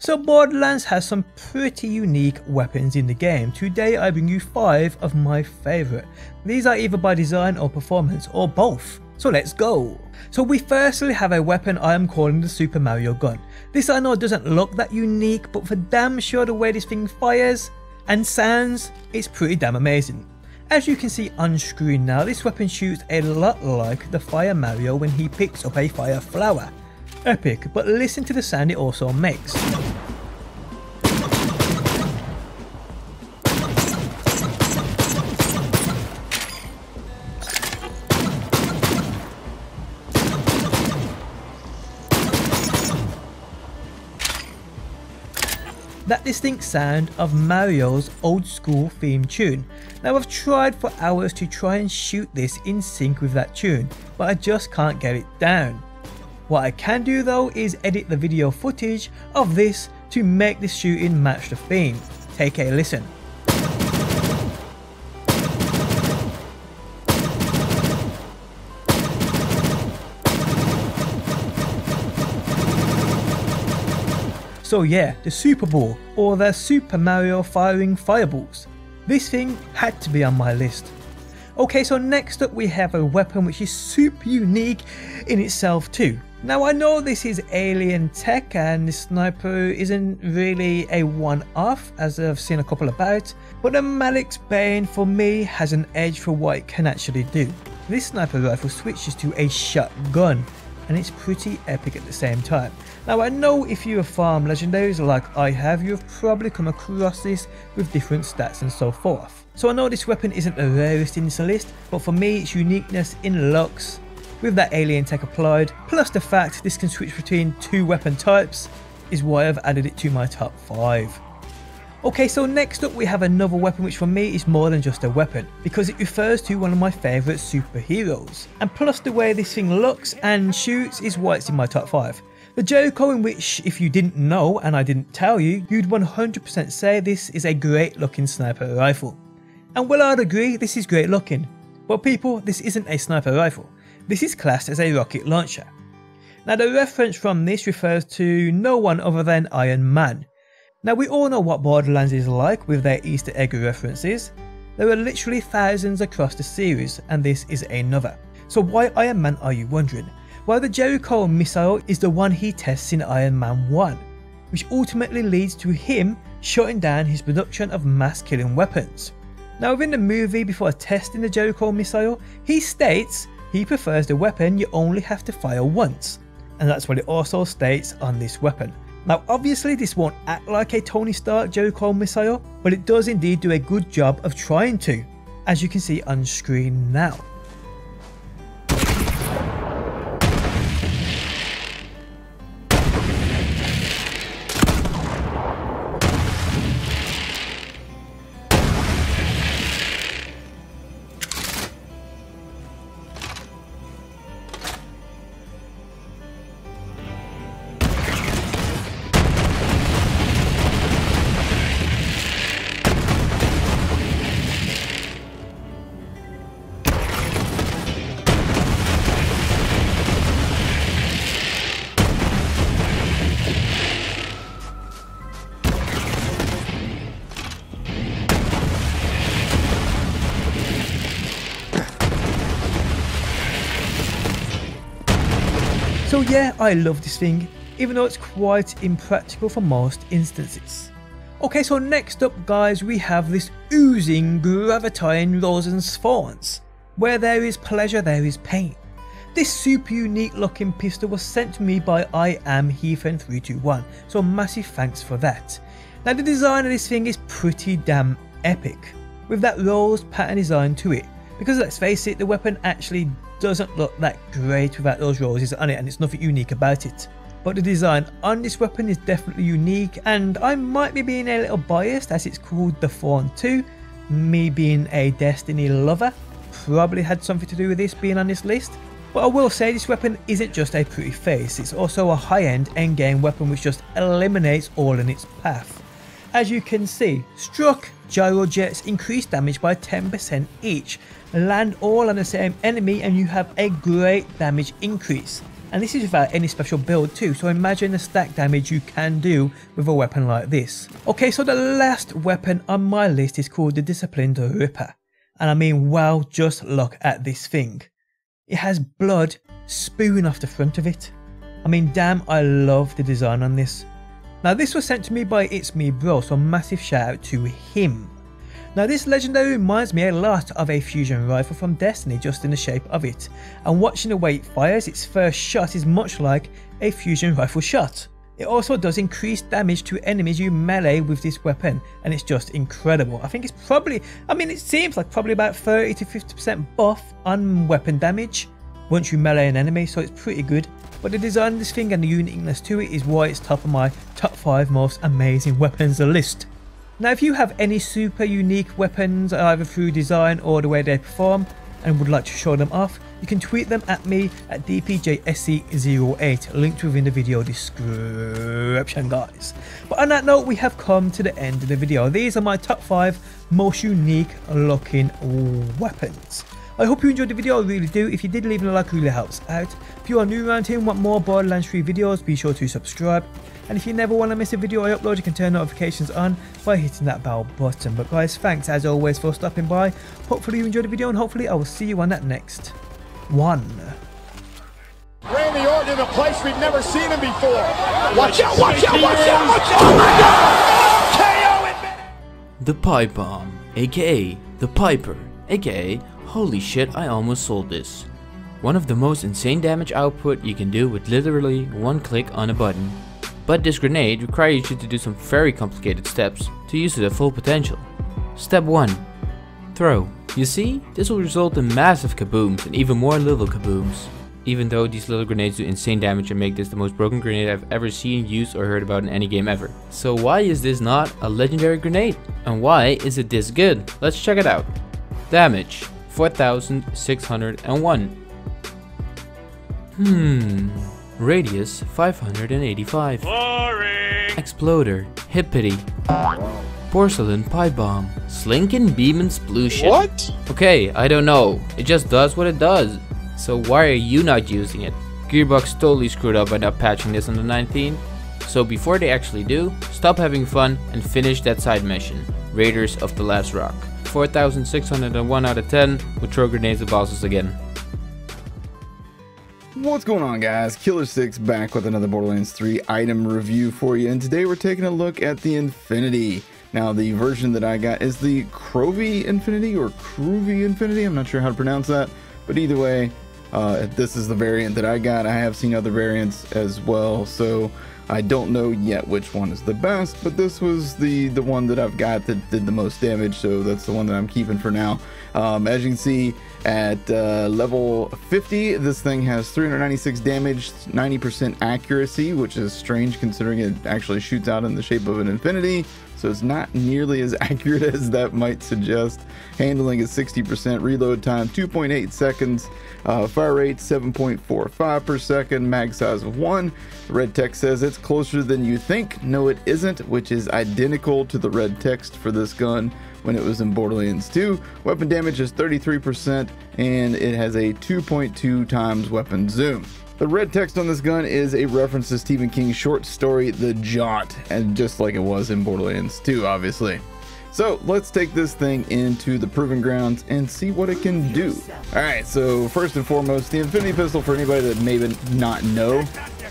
So Borderlands has some pretty unique weapons in the game. Today I bring you 5 of my favourite. These are either by design or performance or both. So let's go. So we firstly have a weapon I am calling the Super Mario gun. This I know doesn't look that unique but for damn sure the way this thing fires and sounds, it's pretty damn amazing. As you can see on screen now, this weapon shoots a lot like the Fire Mario when he picks up a fire flower. Epic, but listen to the sound it also makes. That distinct sound of Mario's old school theme tune. Now I've tried for hours to try and shoot this in sync with that tune, but I just can't get it down. What I can do though is edit the video footage of this to make the shooting match the theme. Take a listen. So yeah, the Super Ball, or the Super Mario firing fireballs. This thing had to be on my list. Okay, so next up we have a weapon which is super unique in itself too. Now I know this is alien tech and the sniper isn't really a one-off as I've seen a couple about, but the Malak's Bane for me has an edge for what it can actually do. This sniper rifle switches to a shotgun and it's pretty epic at the same time. Now I know if you have farm legendaries like I have, you have probably come across this with different stats and so forth. So I know this weapon isn't the rarest in this list, but for me its uniqueness in looks, with that alien tech applied, plus the fact this can switch between two weapon types, is why I've added it to my top 5. Okay, so next up we have another weapon which for me is more than just a weapon, because it refers to one of my favourite superheroes. And plus the way this thing looks and shoots is why it's in my top 5. The Jericho in which, if you didn't know and I didn't tell you, you'd 100% say this is a great looking sniper rifle. And well I'd agree, this is great looking. But people, this isn't a sniper rifle. This is classed as a rocket launcher. Now the reference from this refers to no one other than Iron Man. Now we all know what Borderlands is like with their easter egg references. There are literally thousands across the series and this is another. So why Iron Man are you wondering? while the Jericho missile is the one he tests in Iron Man 1, which ultimately leads to him shutting down his production of mass killing weapons. Now within the movie before testing the Jericho missile, he states he prefers the weapon you only have to fire once, and that's what it also states on this weapon. Now obviously this won't act like a Tony Stark Jericho missile, but it does indeed do a good job of trying to, as you can see on screen now. Yeah, I love this thing, even though it's quite impractical for most instances. Okay, so next up guys, we have this oozing gravitine Rosenschwanz. Where there is pleasure, there is pain. This super unique looking pistol was sent to me by I am Heathen321, so massive thanks for that. Now the design of this thing is pretty damn epic, with that rose pattern design to it, because let's face it, the weapon actually doesn't look that great without those roses on it and it's nothing unique about it. But the design on this weapon is definitely unique and I might be being a little biased as it's called the Thorn 2. Me being a Destiny lover probably had something to do with this being on this list. But I will say this weapon isn't just a pretty face, it's also a high-end endgame weapon which just eliminates all in its path. As you can see, struck gyro jets increase damage by 10% each. Land all on the same enemy and you have a great damage increase. And this is without any special build too, so imagine the stack damage you can do with a weapon like this. Okay, so the last weapon on my list is called the Disciplined Ripper. And I mean, wow, just look at this thing. It has blood spewing off the front of it. I mean, damn, I love the design on this. Now, this was sent to me by It's Me Bro, so massive shout out to him. Now, this legendary reminds me a lot of a fusion rifle from Destiny, just in the shape of it, and watching the way it fires, its first shot is much like a fusion rifle shot. It also does increased damage to enemies you melee with this weapon, and it's just incredible. I think it's probably, I mean, it seems like probably about 30 to 50% buff on weapon damage once you melee an enemy, so it's pretty good. But the design of this thing and the uniqueness to it is why it's top of my top 5 most amazing weapons list. Now if you have any super unique weapons either through design or the way they perform and would like to show them off, you can tweet them at me at dpjsc08 linked within the video description guys. But on that note we have come to the end of the video. These are my top 5 most unique looking weapons. I hope you enjoyed the video, I really do. If you did, leaving a like really helps out. If you are new around here and want more Borderlands 3 videos, be sure to subscribe. And if you never want to miss a video I upload, you can turn notifications on by hitting that bell button. But guys, thanks as always for stopping by. Hopefully you enjoyed the video and hopefully I will see you on that next one. Randy Orton in a place we've never seen him before. Watch out, watch out, watch out, watch out! Oh my God! KO it! The Pipe Bomb, aka The Piper, aka Holy shit, I almost sold this. One of the most insane damage output you can do with literally one click on a button. But this grenade requires you to do some very complicated steps to use it at full potential. Step 1. Throw. You see, this will result in massive kabooms and even more little kabooms. Even though these little grenades do insane damage and make this the most broken grenade I've ever seen, used or heard about in any game ever. So why is this not a legendary grenade? And why is it this good? Let's check it out. Damage. 4601. Hmm. Radius 585. Boring! Exploder. Hippity. Porcelain Pipe Bomb. Slinkin Beam and Splution. What? Okay, I don't know. It just does what it does. So why are you not using it? Gearbox totally screwed up by not patching this on the 19th. So before they actually do, stop having fun and finish that side mission, Raiders of the Last Rock. 4601 out of 10 with throw grenades at bosses again. What's going on guys? Killer 6 back with another Borderlands 3 item review for you and today we're taking a look at the Infinity. Now the version that I got is the Crovy Infinity or Crovy Infinity, I'm not sure how to pronounce that, but either way, uh, this is the variant that I got. I have seen other variants as well, so I don't know yet which one is the best, but this was the, the one that I've got that did the most damage, so that's the one that I'm keeping for now. Um, as you can see, at uh, level 50, this thing has 396 damage, 90% accuracy, which is strange considering it actually shoots out in the shape of an infinity so it's not nearly as accurate as that might suggest. Handling is 60%, reload time 2.8 seconds, uh, fire rate 7.45 per second, mag size of 1. Red text says it's closer than you think. No, it isn't, which is identical to the red text for this gun when it was in Borderlands 2. Weapon damage is 33% and it has a 2.2 times weapon zoom. The red text on this gun is a reference to Stephen King's short story The Jaunt, and just like it was in Borderlands 2, obviously. So let's take this thing into the Proving Grounds and see what it can do. Alright, so first and foremost, the Infinity Pistol, for anybody that may not know,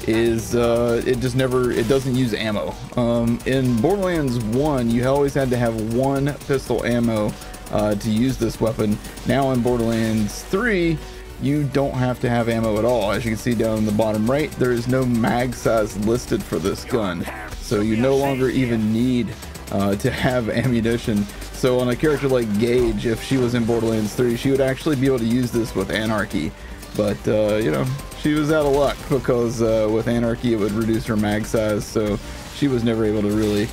is uh, it just never, it doesn't use ammo. Um, in Borderlands 1, you always had to have one pistol ammo uh, to use this weapon. Now in Borderlands 3, you don't have to have ammo at all. As you can see down in the bottom right, there is no mag size listed for this gun. So you no longer even need uh, to have ammunition. So on a character like Gaige, if she was in Borderlands 3, she would actually be able to use this with Anarchy. But, uh, you know, she was out of luck because uh, with Anarchy it would reduce her mag size. So she was never able to really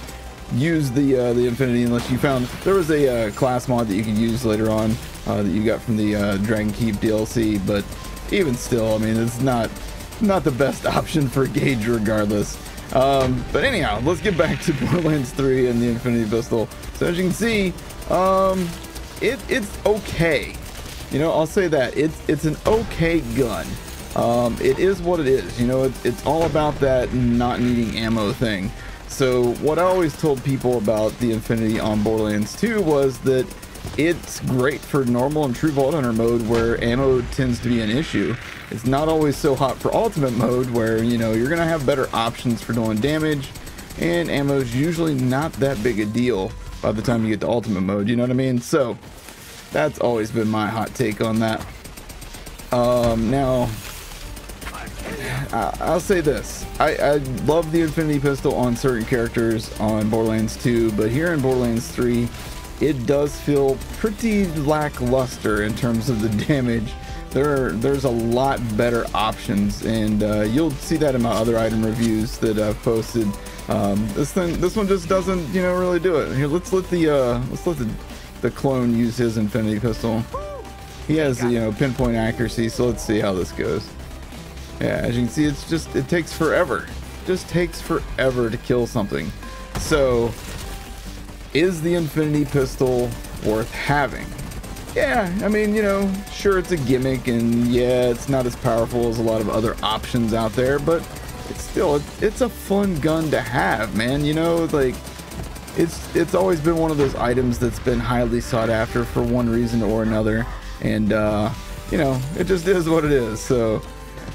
use the uh, the Infinity unless you found there was a uh, class mod that you could use later on uh, that you got from the uh, Dragon Keep DLC, but even still, I mean, it's not not the best option for Gaige regardless. Um, but anyhow, let's get back to Borderlands 3 and the Infinity Pistol. So as you can see, um, it, it's okay. You know, I'll say that it's it's an okay gun. Um, it is what it is. You know, it, it's all about that not needing ammo thing. So what I always told people about the Infinity on Borderlands 2 was that it's great for normal and true Vault Hunter mode where ammo tends to be an issue. It's not always so hot for ultimate mode where, you know, you're going to have better options for doing damage and ammo is usually not that big a deal by the time you get to ultimate mode, you know what I mean? So that's always been my hot take on that. Um, now, I'll say this. I, I love the Infinity Pistol on certain characters on Borderlands 2, but here in Borderlands 3, it does feel pretty lackluster in terms of the damage. There, there's a lot better options, and uh, you'll see that in my other item reviews that I've posted. Um, this thing, this one just doesn't, you know, really do it. Here, let's let the uh, let's let the the clone use his Infinity Pistol. He has, you know, pinpoint accuracy, so let's see how this goes. Yeah, as you can see, it's just, it takes forever. It just takes forever to kill something. So, is the Infinity Pistol worth having? Yeah, I mean, you know, sure it's a gimmick and yeah, it's not as powerful as a lot of other options out there, but it's still, it's a fun gun to have, man. You know, like, it's it's always been one of those items that's been highly sought after for one reason or another and uh, you know it just is what it is so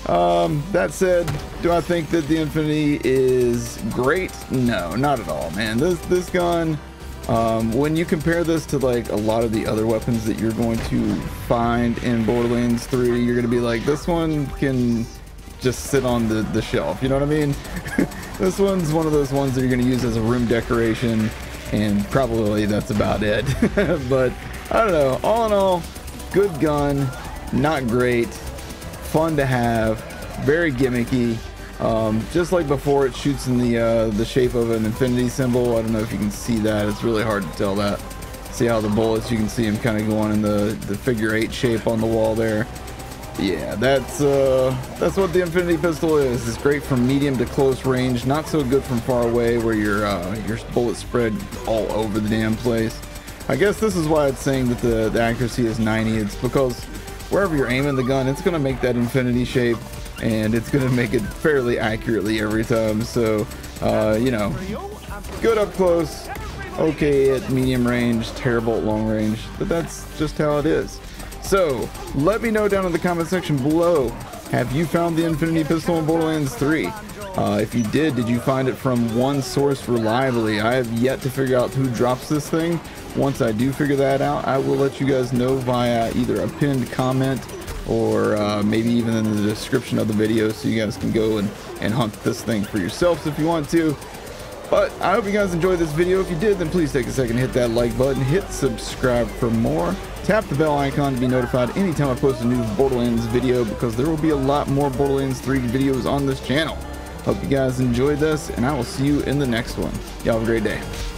um, that said, do I think that the Infinity is great? No, not at all, man. This this gun, um, when you compare this to like a lot of the other weapons that you're going to find in Borderlands 3, you're gonna be like, this one can just sit on the, the shelf. You know what I mean? this one's one of those ones that you're gonna use as a room decoration, and probably that's about it. but I don't know. All in all, good gun, not great fun to have, very gimmicky. Um, just like before, it shoots in the uh, the shape of an infinity symbol. I don't know if you can see that. It's really hard to tell that. See how the bullets, you can see them kind of going in the, the figure eight shape on the wall there. Yeah, that's uh, that's what the infinity pistol is. It's great from medium to close range. Not so good from far away where your uh, your bullets spread all over the damn place. I guess this is why it's saying that the, the accuracy is 90. It's because wherever you're aiming the gun, it's going to make that infinity shape and it's going to make it fairly accurately every time. So, uh, you know, good up close, okay at medium range, terrible at long range, but that's just how it is. So, let me know down in the comment section below, have you found the Infinity Pistol in Borderlands 3? Uh, if you did, did you find it from one source reliably? I have yet to figure out who drops this thing, once I do figure that out, I will let you guys know via either a pinned comment or uh, maybe even in the description of the video so you guys can go and, and hunt this thing for yourselves if you want to. But I hope you guys enjoyed this video. If you did, then please take a second, hit that like button, hit subscribe for more. Tap the bell icon to be notified anytime I post a new Borderlands video because there will be a lot more Borderlands 3 videos on this channel. Hope you guys enjoyed this, and I will see you in the next one. Y'all have a great day.